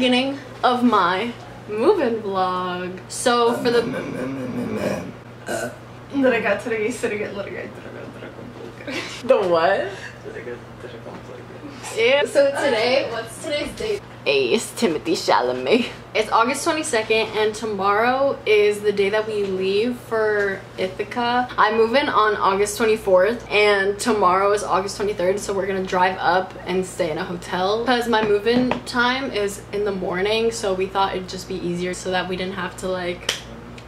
beginning of my move-in vlog. So for the the what? Yeah. So today, what's today's date? Ace Timothy Chalamet. It's August 22nd and tomorrow is the day that we leave for Ithaca. I move in on August 24th and tomorrow is August 23rd so we're gonna drive up and stay in a hotel because my move-in time is in the morning so we thought it'd just be easier so that we didn't have to like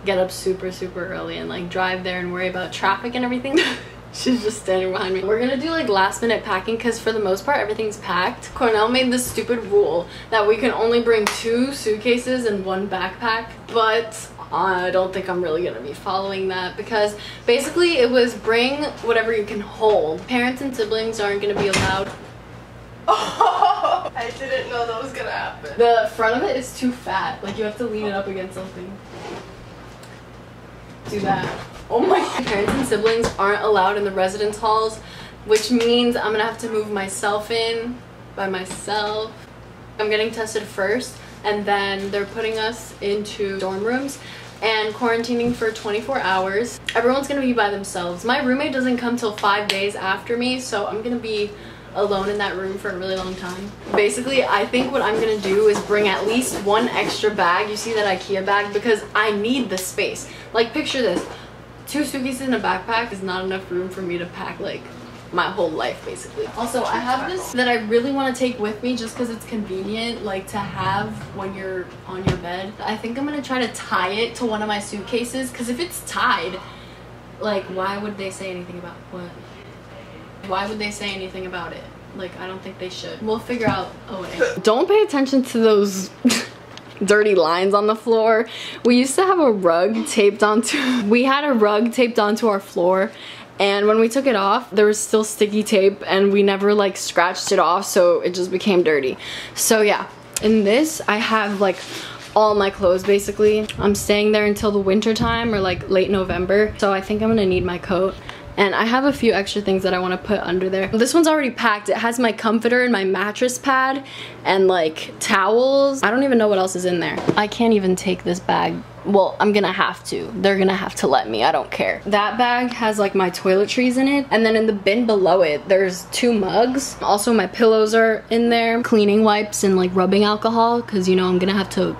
get up super super early and like drive there and worry about traffic and everything. She's just standing behind me. We're gonna do like last minute packing because for the most part everything's packed. Cornell made this stupid rule that we can only bring two suitcases and one backpack, but I don't think I'm really gonna be following that because basically it was bring whatever you can hold. Parents and siblings aren't gonna be allowed. Oh, I didn't know that was gonna happen. The front of it is too fat. Like you have to lean it up against something. Do that. Oh my parents and siblings aren't allowed in the residence halls, which means I'm gonna have to move myself in by myself. I'm getting tested first and then they're putting us into dorm rooms and quarantining for 24 hours. Everyone's gonna be by themselves. My roommate doesn't come till five days after me, so I'm gonna be alone in that room for a really long time. Basically, I think what I'm gonna do is bring at least one extra bag. You see that Ikea bag? Because I need the space. Like picture this, two suitcases in a backpack is not enough room for me to pack like my whole life basically. Also, I have this that I really want to take with me just because it's convenient like to have when you're on your bed. I think I'm gonna try to tie it to one of my suitcases because if it's tied, like why would they say anything about what? Why would they say anything about it? Like I don't think they should. We'll figure out a way. Don't pay attention to those dirty lines on the floor. We used to have a rug taped onto, we had a rug taped onto our floor and when we took it off there was still sticky tape and we never like scratched it off so it just became dirty. So yeah, in this I have like all my clothes basically. I'm staying there until the winter time or like late November so I think I'm gonna need my coat and I have a few extra things that I want to put under there. This one's already packed. It has my comforter and my mattress pad and like towels. I don't even know what else is in there. I can't even take this bag. Well, I'm gonna have to. They're gonna have to let me. I don't care. That bag has like my toiletries in it. And then in the bin below it, there's two mugs. Also, my pillows are in there. Cleaning wipes and like rubbing alcohol because you know I'm gonna have to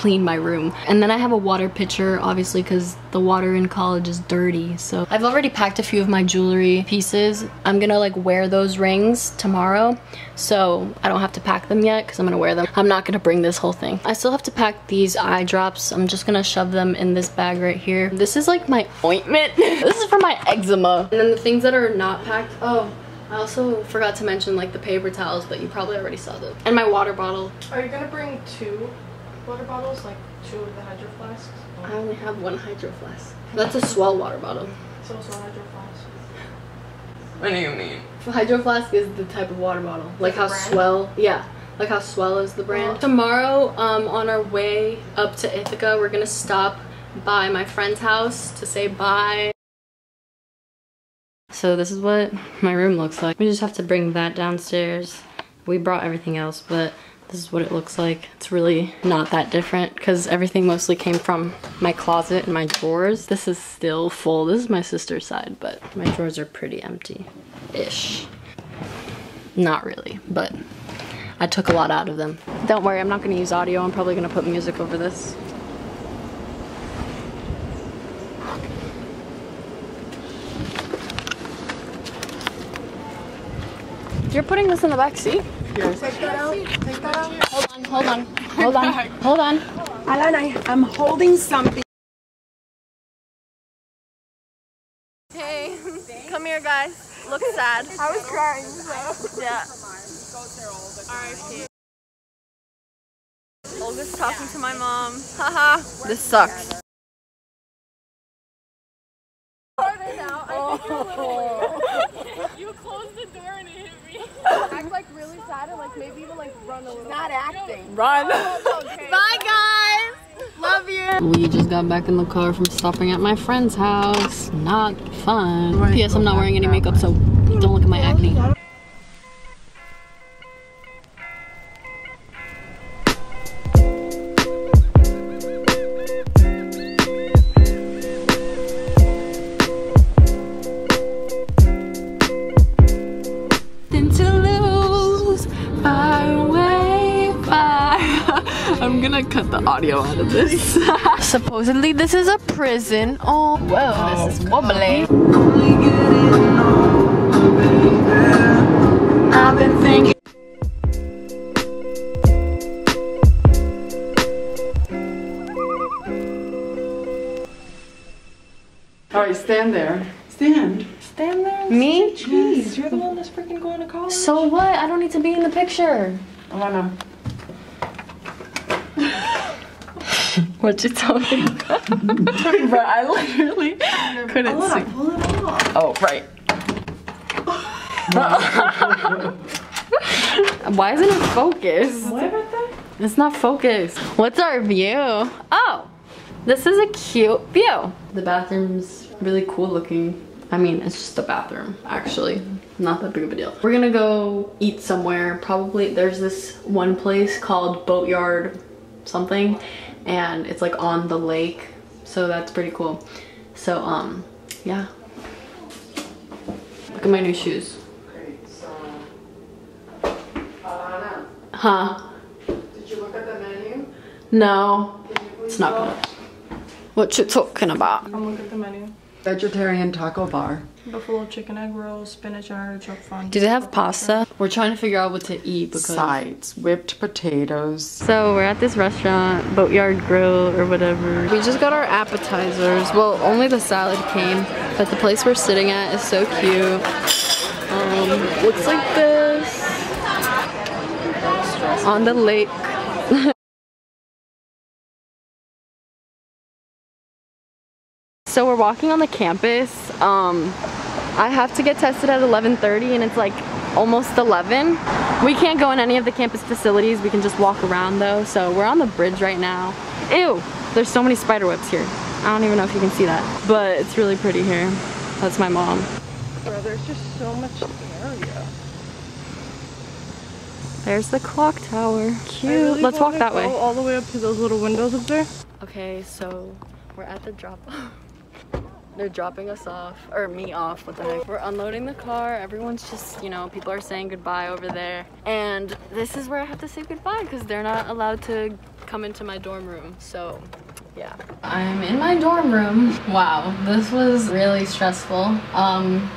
clean my room. And then I have a water pitcher, obviously, because the water in college is dirty. So I've already packed a few of my jewelry pieces. I'm gonna like wear those rings tomorrow. So I don't have to pack them yet because I'm gonna wear them. I'm not gonna bring this whole thing. I still have to pack these eye drops. I'm just gonna shove them in this bag right here. This is like my ointment. this is for my eczema. And then the things that are not packed, oh, I also forgot to mention like the paper towels, but you probably already saw them. And my water bottle. Are you gonna bring two water bottles, like two of the hydro flasks? I only have one hydro flask. That's a swell water bottle. It's also a hydro flask. What do you mean? Hydro flask is the type of water bottle. Like how brand? swell, yeah. Like how swell is the brand. Oh. Tomorrow, um, on our way up to Ithaca, we're gonna stop by my friend's house to say bye. So this is what my room looks like. We just have to bring that downstairs. We brought everything else, but this is what it looks like. It's really not that different because everything mostly came from my closet and my drawers. This is still full. This is my sister's side, but my drawers are pretty empty-ish. Not really, but I took a lot out of them. Don't worry, I'm not gonna use audio. I'm probably gonna put music over this. You're putting this in the back seat? Take that out. Take that out. Hold on, hold on, hold on, hold on. Alana, I'm holding something. Hey, come here guys. Look sad. I was crying. So. Yeah. Olga's talking to my mom. Haha. this sucks. You closed the door and it hit me. Act like really sad and like maybe even like run a little. Not acting. Run! Oh, Bye guys. Love you. We just got back in the car from stopping at my friend's house. Not fun. P.S. I'm not wearing any makeup, so don't look at my acne. The audio out of this. Supposedly this is a prison. Oh, whoa, this is wobbly. I've been thinking. All right, stand there. Stand. Stand there. Me? Jeez, you're the mm-hmm. one that's freaking going to college. So what? I don't need to be in the picture. Oh, I know. What you talking about? Bro, I literally couldn't see. Pull it off. Oh, right. Why isn't it focused? What about that? It's not focused. What's our view? Oh, this is a cute view. The bathroom's really cool looking. I mean, it's just a bathroom, actually. Not that big of a deal. We're gonna go eat somewhere. Probably, there's this one place called Boatyard something, and it's like on the lake. So that's pretty cool. So, um, yeah. Look at my new shoes. Huh? Did you look at the menu? No, it's not gonna. What you talking about? At the menu. Vegetarian taco bar. Buffalo chicken egg rolls, spinach and artichoke fondue. Do they have pasta? We're trying to figure out what to eat because. Sides. Whipped potatoes. So we're at this restaurant, Boatyard Grill or whatever. We just got our appetizers. Well, only the salad came, but the place we're sitting at is so cute. Um, looks like this. On the lake. So we're walking on the campus. Um, I have to get tested at 11:30 and it's like almost 11. We can't go in any of the campus facilities. We can just walk around though. So we're on the bridge right now. Ew, there's so many spider webs here. I don't even know if you can see that, but it's really pretty here. That's my mom. Bro, there's just so much area. There's the clock tower. Cute. really Let's walk that go way. All the way up to those little windows up there. Okay, so we're at the drop They're dropping us off, or me off, what the heck. We're unloading the car. Everyone's just, you know, people are saying goodbye over there. And this is where I have to say goodbye because they're not allowed to come into my dorm room. So, yeah. I'm in my dorm room. Wow, this was really stressful. Um,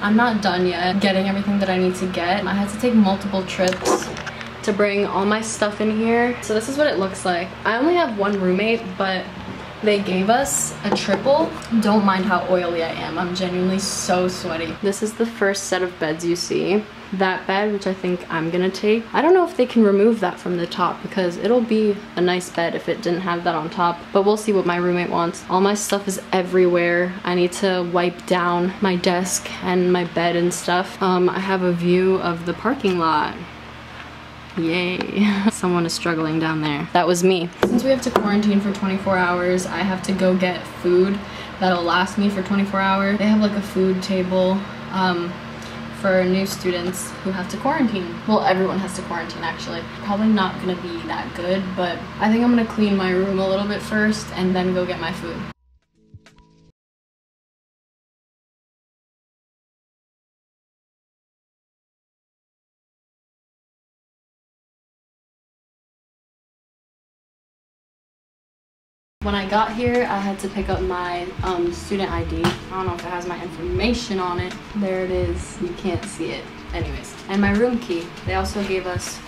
I'm not done yet getting everything that I need to get. I had to take multiple trips to bring all my stuff in here. So this is what it looks like. I only have one roommate, but they gave us a triple. Don't mind how oily I am. I'm genuinely so sweaty. This is the first set of beds you see. That bed, which I think I'm gonna take. I don't know if they can remove that from the top because it'll be a nice bed if it didn't have that on top, but we'll see what my roommate wants. All my stuff is everywhere. I need to wipe down my desk and my bed and stuff. Um, I have a view of the parking lot. Yay. Someone is struggling down there. That was me. Since we have to quarantine for 24 hours, I have to go get food that'll last me for 24 hours. They have like a food table um, for new students who have to quarantine. Well, everyone has to quarantine actually. Probably not gonna be that good, but I think I'm gonna clean my room a little bit first and then go get my food. When I got here, I had to pick up my um, student ID. I don't know if it has my information on it. There it is. You can't see it. Anyways, and my room key. They also gave us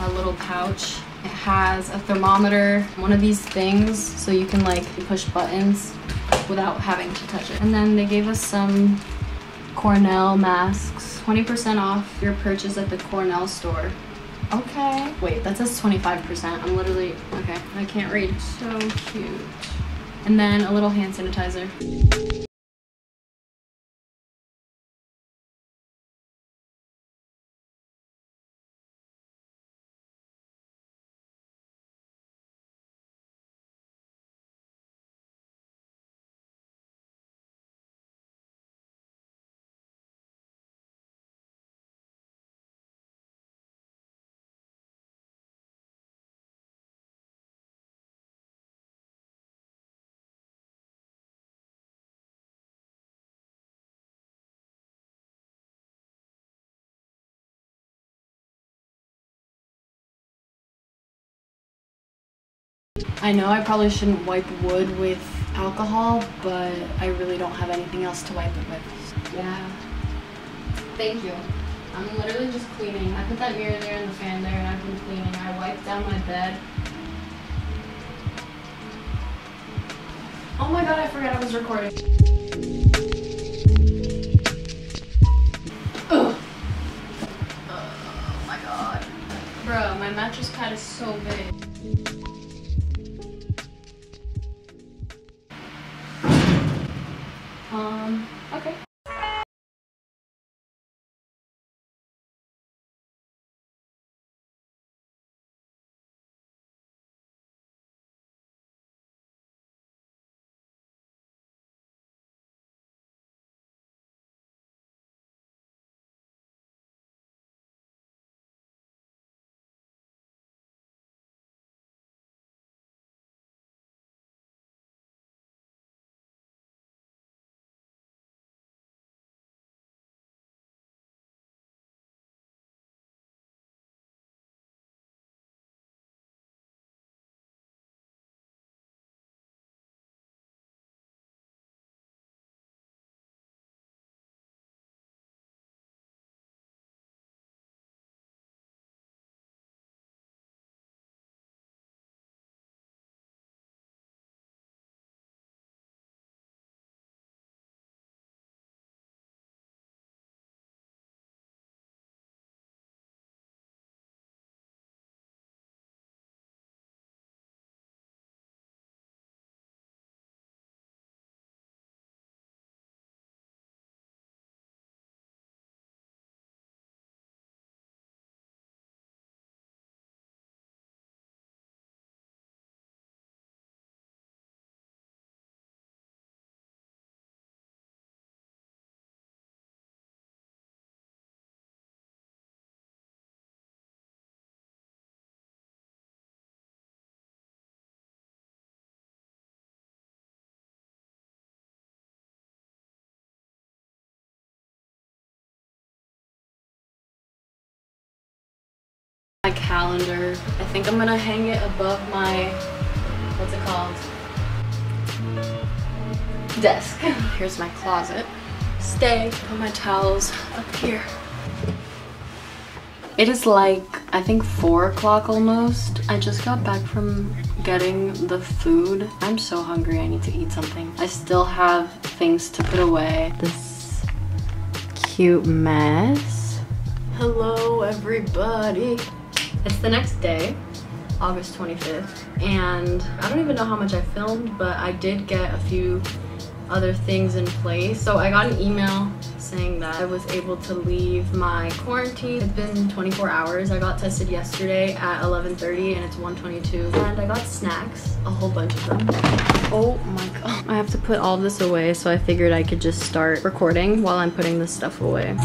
a little pouch. It has a thermometer, one of these things, so you can like push buttons without having to touch it. And then they gave us some Cornell masks. 20% off your purchase at the Cornell store. Okay. Wait, that says 25%. I'm literally, okay, I can't read. So cute. And then a little hand sanitizer. I know I probably shouldn't wipe wood with alcohol, but I really don't have anything else to wipe it with. Yeah. Thank you. I'm literally just cleaning. I put that mirror there and the fan there and I've been cleaning. I wiped down my bed. Oh my god, I forgot I was recording. Ugh. Oh my god. Bro, my mattress pad is so big. Calendar. I think I'm gonna hang it above my, what's it called? Desk. Here's my closet. Stay, put my towels up here. It is like, I think four o'clock almost. I just got back from getting the food. I'm so hungry, I need to eat something. I still have things to put away. This cute mess. Hello, everybody. It's the next day, August 25th, and I don't even know how much I filmed, but I did get a few other things in place. So I got an email saying that I was able to leave my quarantine. It's been 24 hours. I got tested yesterday at 11.30 and it's 1.22. And I got snacks, a whole bunch of them. Oh my god. I have to put all this away, so I figured I could just start recording while I'm putting this stuff away.